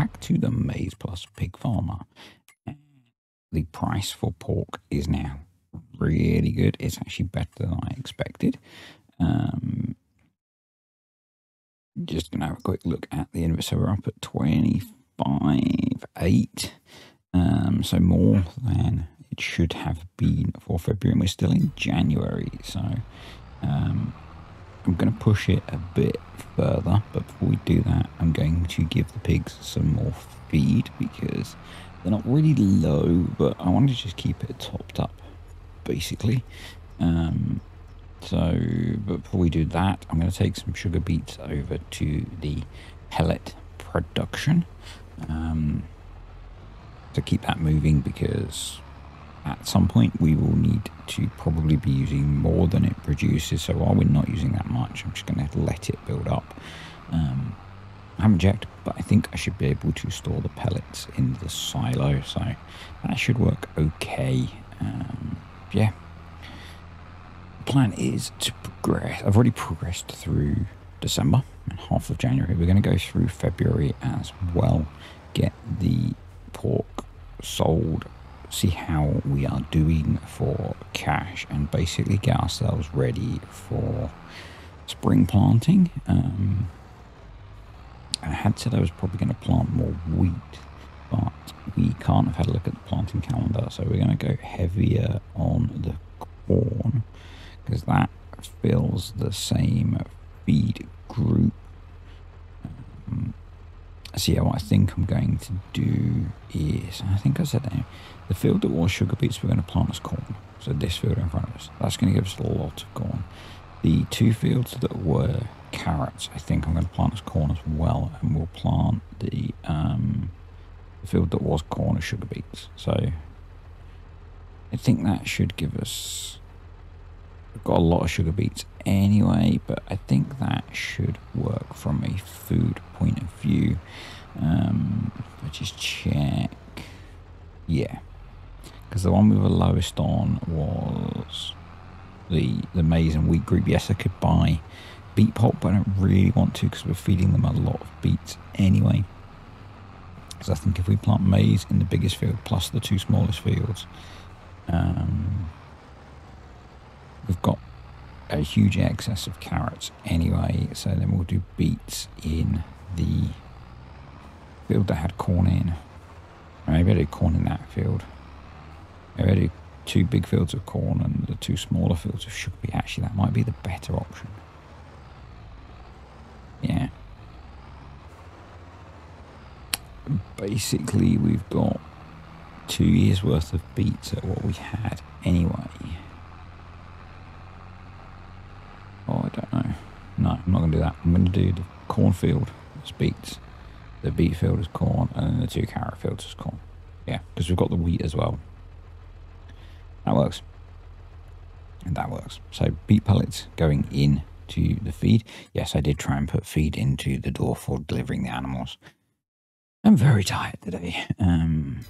back to the Maize Plus Pig Farmer. The price for pork is now really good. It's actually better than I expected. Um, just going to have a quick look at the end So we're up at 25, 8. Um, so more than it should have been for February. And we're still in January. So um, I'm going to push it a bit further. But before we do that, I'm going to give the pigs some more feed because they're not really low. But I want to just keep it topped up, basically. Um, so, but before we do that, I'm going to take some sugar beets over to the pellet production um, to keep that moving because at some point we will need to probably be using more than it produces. So while we're not using that much, I'm just going to let it build up. Um, I haven't checked, but I think I should be able to store the pellets in the silo. So that should work okay. Um, yeah, plan is to progress. I've already progressed through December and half of January. We're going to go through February as well. Get the pork sold, see how we are doing for cash, and basically get ourselves ready for spring planting. Um, I had said I was probably going to plant more wheat, but we can't have had a look at the planting calendar, so we're going to go heavier on the corn because that fills the same feed group. Um, so yeah, what I think I'm going to do is, I think I said that, the field that was sugar beets we're going to plant as corn. So this field in front of us, that's going to give us a lot of corn. The two fields that were carrots, I think I'm going to plant as corn as well, and we'll plant the, um, the field that was corn as sugar beets. So I think that should give us I've got a lot of sugar beets anyway, but I think that should work from a food point of view. Um, let's just check. Yeah, because the one we were lowest on was the the maize and wheat group. Yes, I could buy beet pulp, but I don't really want to because we're feeding them a lot of beets anyway. Because I think if we plant maize in the biggest field plus the two smallest fields, um, We've got a huge excess of carrots anyway, so then we'll do beets in the field that had corn in. Maybe I do corn in that field. Do two big fields of corn and the two smaller fields of sugar beet. Actually, that might be the better option. Yeah. Basically, we've got two years worth of beets at what we had anyway. Oh, I don't know. No, I'm not going to do that. I'm going to do the cornfield as beets, the beet field as corn, and the two carrot fields as corn. Yeah, because we've got the wheat as well. That works. And that works. So beet pellets going in to the feed. Yes, I did try and put feed into the door for delivering the animals. I'm very tired today. Um,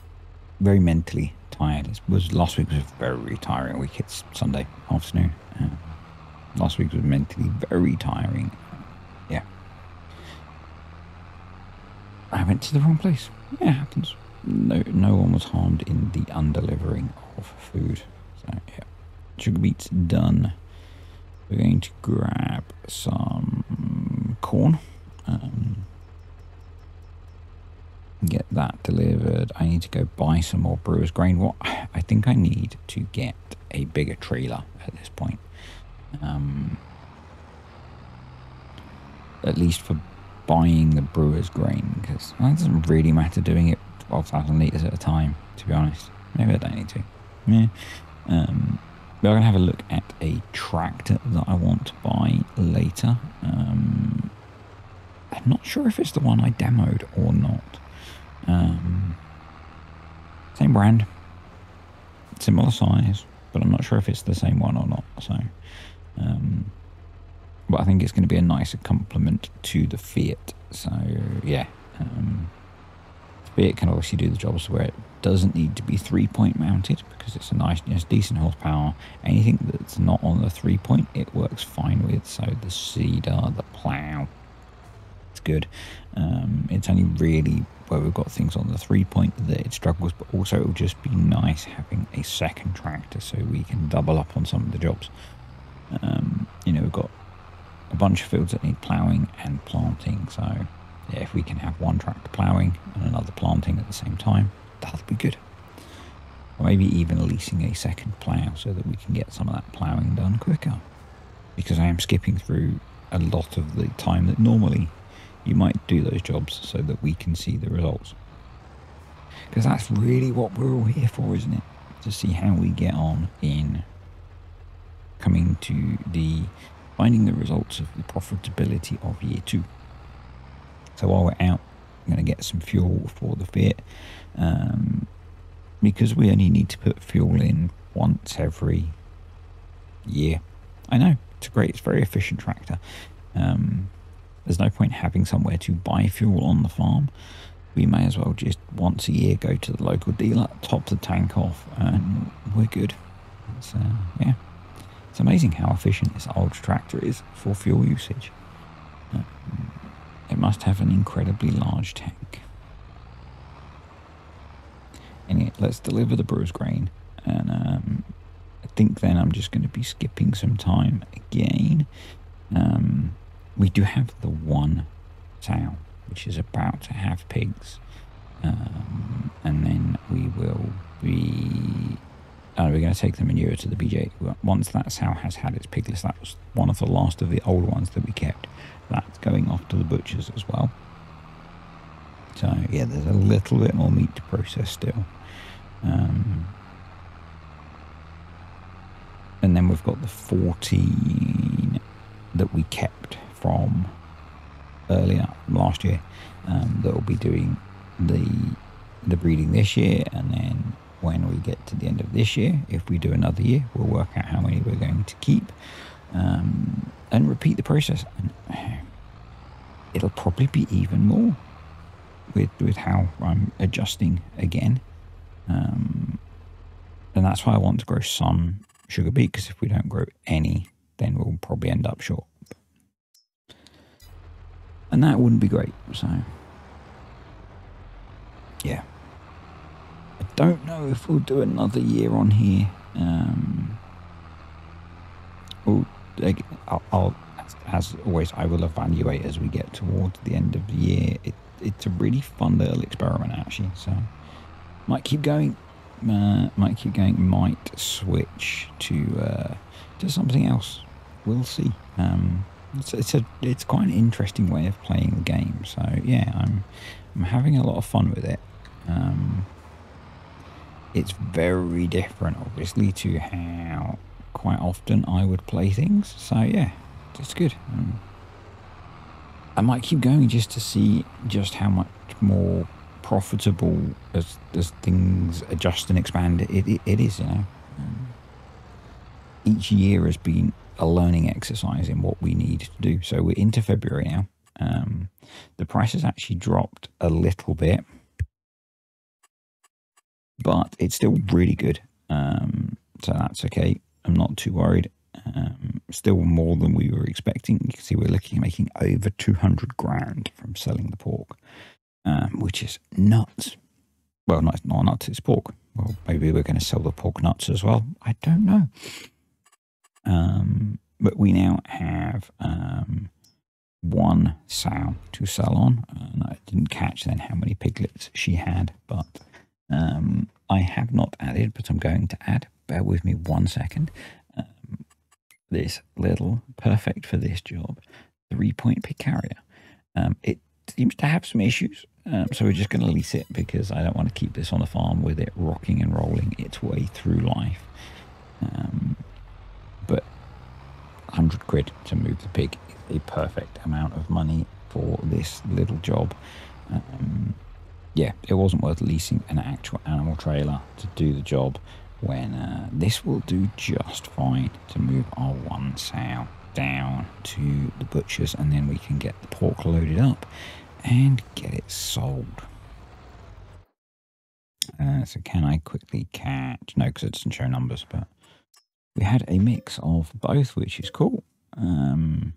very mentally tired. It was last week was a very tiring week. It's Sunday afternoon. Um, Last week was mentally very tiring. Yeah. I went to the wrong place. Yeah, it happens. No, no one was harmed in the undelivering of food. So, yeah. Sugar beets done. We're going to grab some corn. Um, get that delivered. I need to go buy some more brewer's grain. What I think I need to get a bigger trailer at this point um, at least for buying the brewer's grain, because it doesn't really matter doing it 12,000 litres at a time, to be honest. Maybe I don't need to. Yeah. Um, but I'm going to have a look at a tractor that I want to buy later. Um, I'm not sure if it's the one I demoed or not. Um, same brand, similar size, but I'm not sure if it's the same one or not. So um, but I think it's going to be a nicer complement to the Fiat. So yeah, um, Fiat can obviously do the jobs where it doesn't need to be three point mounted because it's a nice, it's decent horsepower. Anything that's not on the three point, it works fine with. So the seeder, the plough, it's good. Um, it's only really where we've got things on the three point that it struggles, but also it will just be nice having a second tractor so we can double up on some of the jobs. Um, you know, we've got a bunch of fields that need ploughing and planting, so yeah, if we can have one tractor ploughing and another planting at the same time, that'll be good. Or maybe even leasing a second plough so that we can get some of that ploughing done quicker. Because I am skipping through a lot of the time that normally you might do those jobs so that we can see the results. Because that's really what we're all here for, isn't it? To see how we get on in coming to the finding the results of the profitability of year two. So while we're out, I'm going to get some fuel for the Fiat um, because we only need to put fuel in once every year. I know it's great. It's a very efficient tractor. Um, there's no point having somewhere to buy fuel on the farm. We may as well just once a year go to the local dealer, top the tank off, and we're good. So yeah, it's amazing how efficient this old tractor is for fuel usage. It must have an incredibly large tank. Anyway, let's deliver the brewer's grain, and um, I think then I'm just going to be skipping some time again. Um, we do have the one sow, which is about to have pigs. Um, and then we will be. Uh, we're going to take the manure to the BJ. Once that sow has had its piglets, that was one of the last of the old ones that we kept. That's going off to the butchers as well. So, yeah, there's a little bit more meat to process still. Um, and then we've got the 14 that we kept from earlier last year um, that will be doing the the breeding this year and then when we get to the end of this year if we do another year we'll work out how many we're going to keep um, and repeat the process and it'll probably be even more with with how I'm adjusting again um, and that's why I want to grow some sugar beet because if we don't grow any then we'll probably end up short and that wouldn't be great. So, yeah. I don't know if we'll do another year on here. Um, we'll, I'll, I'll, as always, I will evaluate as we get towards the end of the year. It, it's a really fun little experiment, actually. So, might keep going. Uh, might keep going. Might switch to uh, to something else. We'll see. Um, it's, it's a it's quite an interesting way of playing the game. So yeah, I'm I'm having a lot of fun with it. Um, it's very different, obviously, to how quite often I would play things. So yeah, it's good. Um, I might keep going just to see just how much more profitable as as things adjust and expand. It it, it is, you know. Um, each year has been a learning exercise in what we need to do. So we're into February now. Um, the price has actually dropped a little bit, but it's still really good. Um, so that's okay. I'm not too worried. Um, still more than we were expecting. You can see we're looking at making over 200 grand from selling the pork, um, which is nuts. Well, not, not nuts, it's pork. Well, maybe we're going to sell the pork nuts as well. I don't know. Um, but we now have um, one sow to sell on. And I didn't catch then how many piglets she had, but um, I have not added, but I'm going to add. Bear with me one second. Um, this little, perfect for this job, three point pig carrier. Um, it seems to have some issues, um, so we're just going to lease it because I don't want to keep this on the farm with it rocking and rolling its way through life. Um, 100 quid to move the pig is a perfect amount of money for this little job. Um, yeah, it wasn't worth leasing an actual animal trailer to do the job when uh, this will do just fine to move our one sow down to the butcher's and then we can get the pork loaded up and get it sold. Uh, so can I quickly catch? No, because it doesn't show numbers, but we had a mix of both, which is cool. Um,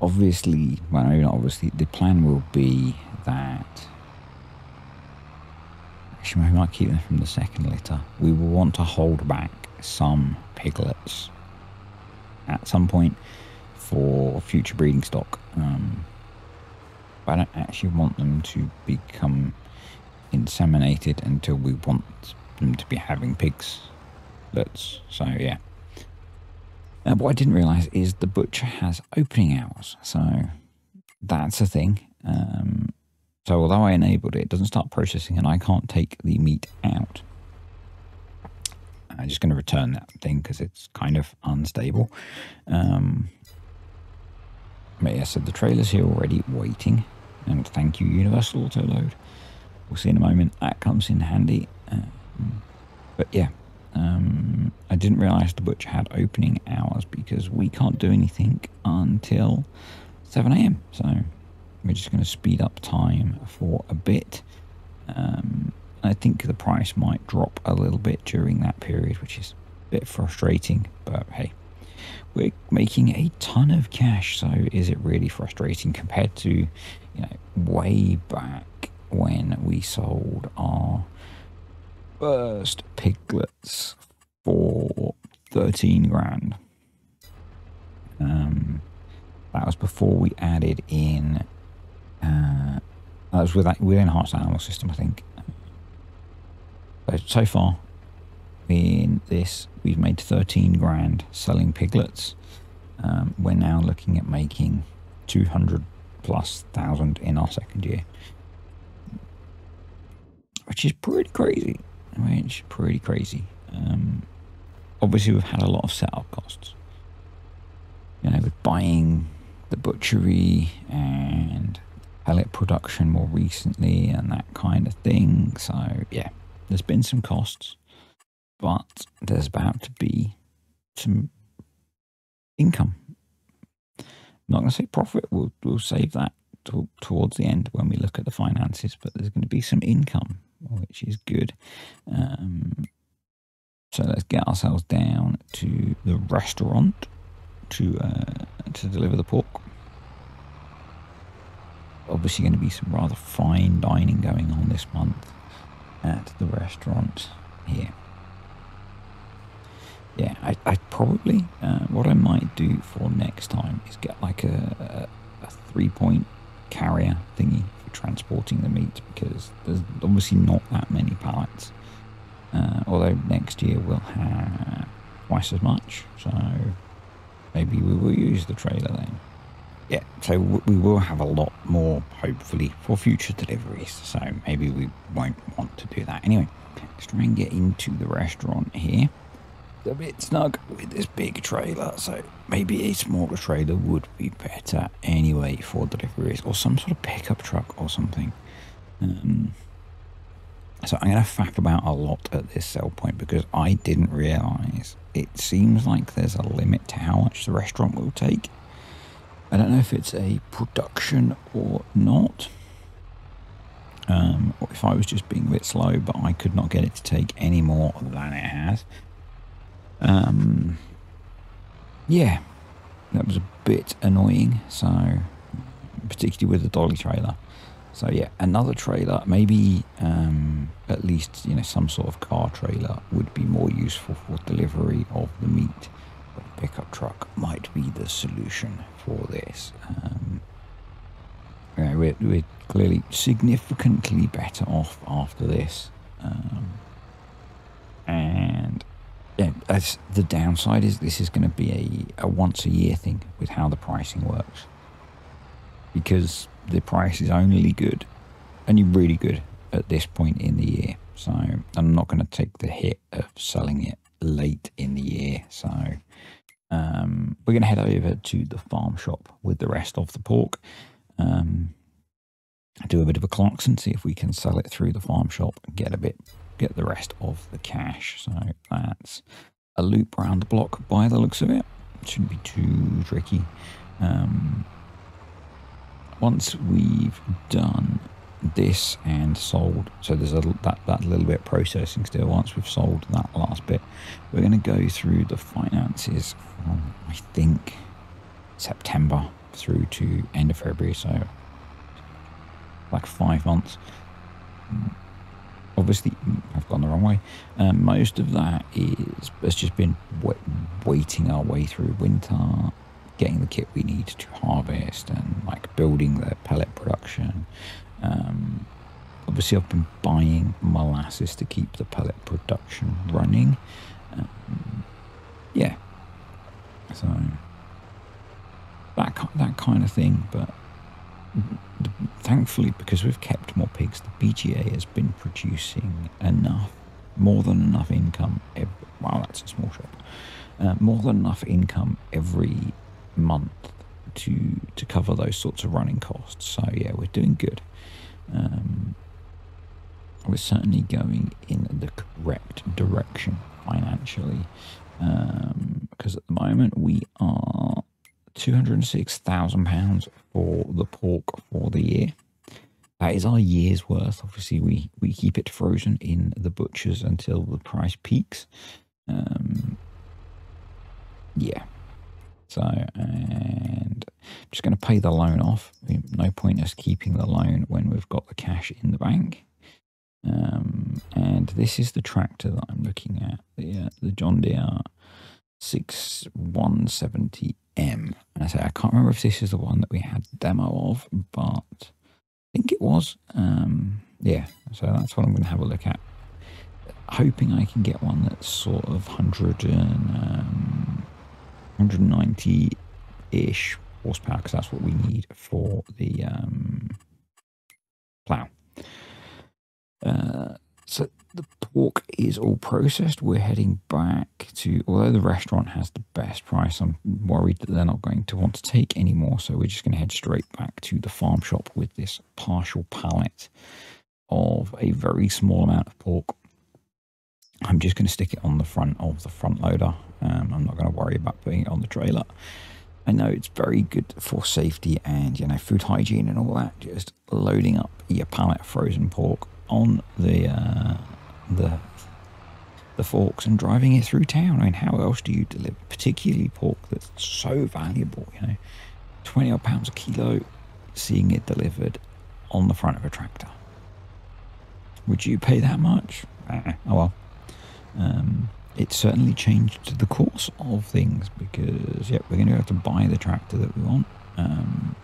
obviously, well, no, not obviously, the plan will be that. We might keep them from the second litter. We will want to hold back some piglets at some point for future breeding stock. Um, but I don't actually want them to become inseminated until we want them to be having pigs. Let's so yeah. Uh, what I didn't realise is the butcher has opening hours, so that's a thing. Um, so although I enabled it, it doesn't start processing, and I can't take the meat out. I'm just going to return that thing because it's kind of unstable. Um, but yeah, so the trailer's here already waiting. And thank you, Universal Auto Load. We'll see in a moment. That comes in handy. Um, but yeah, um, I didn't realise the butcher had opening hours because we can't do anything until 7 a.m. So we're just going to speed up time for a bit. Um, I think the price might drop a little bit during that period, which is a bit frustrating, but hey, we're making a ton of cash, so is it really frustrating compared to, you know, way back when we sold our first piglets for 13 grand. Um, that was before we added in, uh, that was with, with Enhanced Animal System, I think. So, so far, in this, we've made 13 grand selling piglets. Um, we're now looking at making 200 plus thousand in our second year, which is pretty crazy. Which is pretty crazy. Um, obviously, we've had a lot of setup costs. You know, with buying the butchery and pellet production more recently and that kind of thing. So yeah, there's been some costs, but there's about to be some income. I'm not going to say profit. We'll we'll save that to, towards the end when we look at the finances. But there's going to be some income, which is good. Um, so let's get ourselves down to the restaurant to uh, to deliver the pork. Obviously, going to be some rather fine dining going on this month at the restaurant here. Yeah, I, I probably uh, what I might do for next time is get like a, a, a three point carrier thingy for transporting the meat because there's obviously not that many pallets. Uh, although next year we'll have twice as much, so maybe we will use the trailer then. Yeah, so we will have a lot more, hopefully, for future deliveries, so maybe we won't want to do that. Anyway, let's try and get into the restaurant here. It's a bit snug with this big trailer, so maybe a smaller trailer would be better anyway for deliveries, or some sort of pickup truck or something. Um, so I'm going to faff about a lot at this sell point because I didn't realise it seems like there's a limit to how much the restaurant will take. I don't know if it's a production or not. Um, or if I was just being a bit slow, but I could not get it to take any more than it has. Um, yeah, that was a bit annoying. So, particularly with the dolly trailer. So yeah, another trailer, maybe um, at least you know some sort of car trailer would be more useful for delivery of the meat. Pickup truck might be the solution for this. Um, yeah, we're, we're clearly significantly better off after this, um, and yeah, as the downside is this is going to be a, a once a year thing with how the pricing works because the price is only good, only really good at this point in the year. So I'm not going to take the hit of selling it late in the year. So um, we're going to head over to the farm shop with the rest of the pork. Um, do a bit of a Clarkson, see if we can sell it through the farm shop and get a bit, get the rest of the cash. So that's a loop around the block by the looks of it. Shouldn't be too tricky. Um, once we've done this and sold so there's a that, that little bit processing still once we've sold that last bit we're going to go through the finances from i think september through to end of February, so like five months. Obviously, I've gone the wrong way. Um, most of that is has just been waiting our way through winter, getting the kit we need to harvest, and like building the pellet production. Um, obviously, I've been buying molasses to keep the pellet production running. Um, yeah, so that that kind of thing, but thankfully, because we've kept more pigs, the BGA has been producing enough, more than enough income. Every, wow, that's a small shop. Uh, more than enough income every month to to cover those sorts of running costs. So yeah, we're doing good. Um, we're certainly going in the correct direction financially um, because at the moment we are £206,000 for the pork for the year. That is our year's worth. Obviously, we, we keep it frozen in the butchers until the price peaks. Um, yeah. So, and I'm just going to pay the loan off. No point us keeping the loan when we've got the cash in the bank. Um, and this is the tractor that I'm looking at, the, uh, the John Deere 6170M. And I say, I can't remember if this is the one that we had demo of, but I think it was. Um, yeah, so that's what I'm going to have a look at. Hoping I can get one that's sort of 100 and, um, 190 ish horsepower because that's what we need for the um, plow. Uh, so the pork is all processed. We're heading back to, although the restaurant has the best price, I'm worried that they're not going to want to take any more. So we're just going to head straight back to the farm shop with this partial pallet of a very small amount of pork. I'm just going to stick it on the front of the front loader. Um, I'm not going to worry about putting it on the trailer. I know it's very good for safety and you know food hygiene and all that. Just loading up your pallet of frozen pork on the uh, the the forks and driving it through town. I mean, how else do you deliver, particularly pork that's so valuable? You know, twenty odd pounds a kilo. Seeing it delivered on the front of a tractor. Would you pay that much? Uh, oh well. Um, it certainly changed the course of things because, yeah, we're going to have to buy the tractor that we want. Um,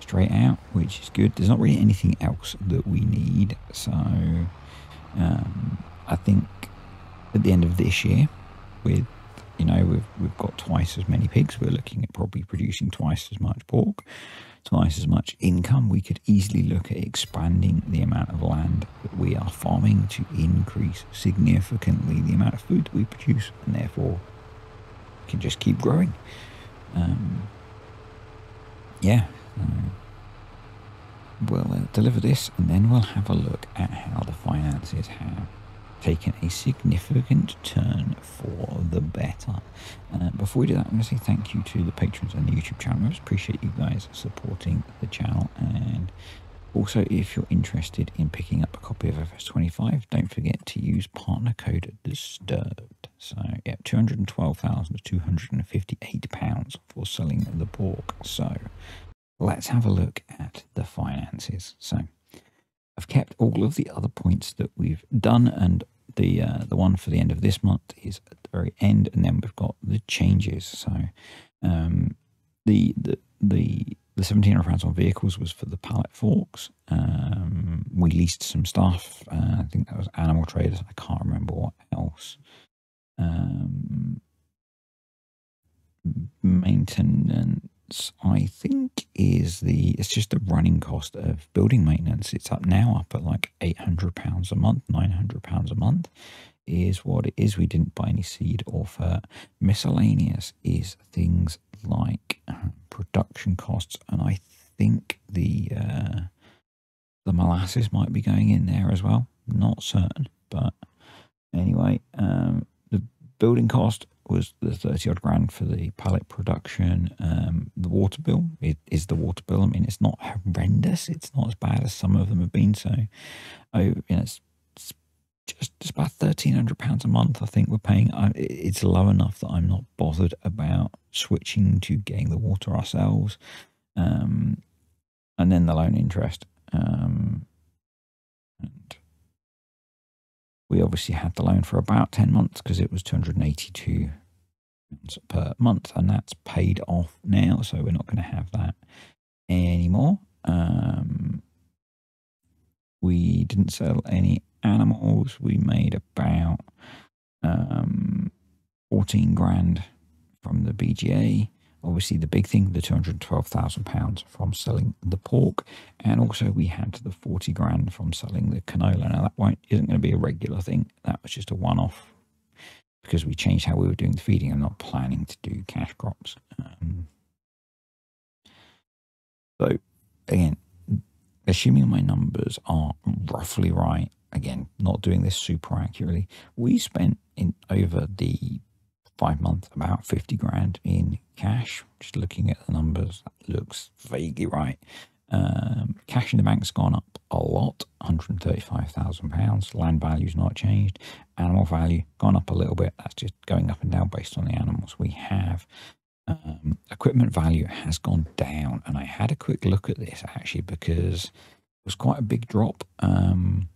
straight out, which is good. There's not really anything else that we need. So um, I think at the end of this year, with you know we've we've got twice as many pigs. We're looking at probably producing twice as much pork, twice as much income. We could easily look at expanding the amount of land that we are farming to increase significantly the amount of food that we produce, and therefore can just keep growing. Um, yeah, we'll uh, deliver this and then we'll have a look at how the finances have taken a significant turn for the better. Uh, before we do that, I'm going to say thank you to the patrons and the YouTube channel. I appreciate you guys supporting the channel. And also, if you're interested in picking up a copy of FS25, don't forget to use partner code DISTURBED. So, yeah, £212,258 for selling the pork. So, let's have a look at the finances. So I've kept all of the other points that we've done and the uh, the one for the end of this month is at the very end and then we've got the changes. So um, the, the, the, the 1700 pounds on vehicles was for the pallet forks. Um, we leased some stuff. Uh, I think that was animal traders. I can't remember what else. Um, maintenance I think is the it's just the running cost of building maintenance. It's up now up at like eight hundred pounds a month, nine hundred pounds a month is what it is. We didn't buy any seed or fur. Miscellaneous is things like uh, production costs, and I think the uh, the molasses might be going in there as well. Not certain, but anyway, um, the building cost was the 30 odd grand for the pellet production. Um, the water bill it is the water bill. I mean, it's not horrendous. It's not as bad as some of them have been. So, oh, you know, it's, it's just, about thirteen hundred pounds a month. I think we're paying. I, it's low enough that I'm not bothered about switching to getting the water ourselves, um, and then the loan interest. Um, and we obviously had the loan for about ten months because it was two hundred and eighty-two per month, and that's paid off now. So we're not going to have that anymore. Um, we didn't sell any animals. We made about um, 14 grand from the BGA. Obviously, the big thing, the £212,000 from selling the pork. And also, we had the 40 grand from selling the canola. Now, that won't, isn't going to be a regular thing. That was just a one off because we changed how we were doing the feeding. I'm not planning to do cash crops. Um, so, again, assuming my numbers are roughly right, again, not doing this super accurately, we spent in over the five months about 50 grand in cash. Just looking at the numbers, that looks vaguely right. Um, cash in the bank's gone up a lot, £135,000. Land value's not changed. Animal value gone up a little bit. That's just going up and down based on the animals we have. Um, equipment value has gone down, and I had a quick look at this actually because it was quite a big drop. Um,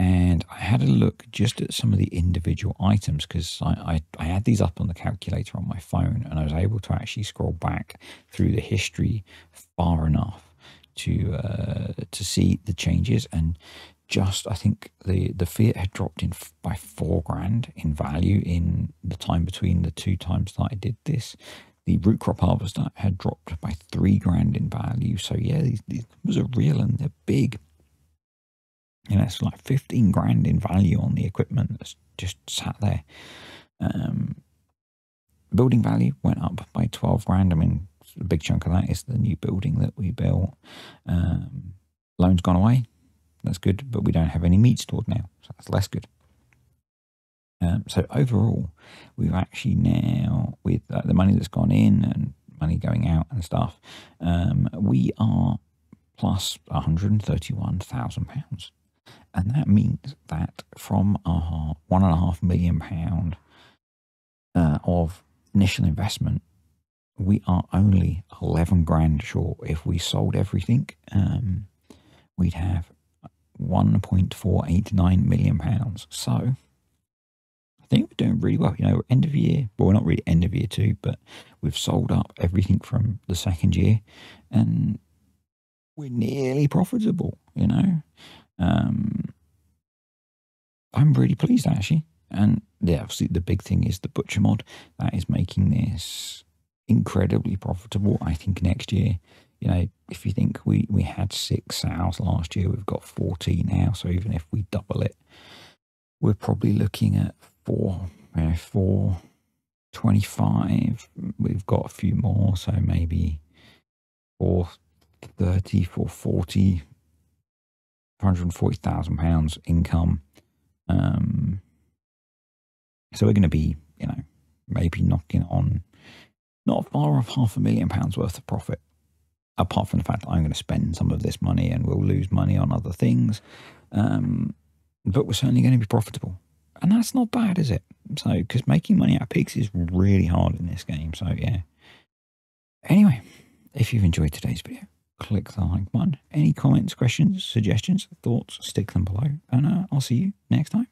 and I had a look just at some of the individual items because I, I, I, had these up on the calculator on my phone, and I was able to actually scroll back through the history far enough to uh, to see the changes. And just I think the the Fiat had dropped in by four grand in value in the time between the two times that I did this the root crop harvester had dropped by three grand in value. So yeah, these, these numbers are real and they're big. You know, it's like 15 grand in value on the equipment that's just sat there. Um, building value went up by 12 grand. I mean, a big chunk of that is the new building that we built. Um, loan's gone away. That's good, but we don't have any meat stored now. So that's less good. Um, so overall, we've actually now, with uh, the money that's gone in and money going out and stuff, um, we are plus £131,000. And that means that from our one and a half million pound uh, of initial investment, we are only 11 grand short. If we sold everything, um, we'd have 1.489 million pounds. So I think we're doing really well. You know, end of year, well, we're not really end of year two, but we've sold up everything from the second year and we're nearly profitable, you know. Um, I'm really pleased actually. And yeah, obviously the big thing is the butcher mod that is making this incredibly profitable. I think next year, you know, if you think we, we had six sales last year, we've got 14 now. So even if we double it, we're probably looking at four, you know, four twenty-five. We've got a few more, so maybe four thirty, four forty, hundred and forty thousand pounds income. Um, so we're going to be, you know, maybe knocking on not far off half a million pounds worth of profit. Apart from the fact that I'm going to spend some of this money and we'll lose money on other things, um, but we're certainly going to be profitable. And that's not bad, is it? So, because making money out of pigs is really hard in this game. So, yeah. Anyway, if you've enjoyed today's video, click the like button. Any comments, questions, suggestions, thoughts, stick them below. And uh, I'll see you next time.